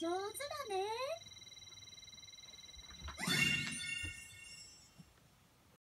上手だね。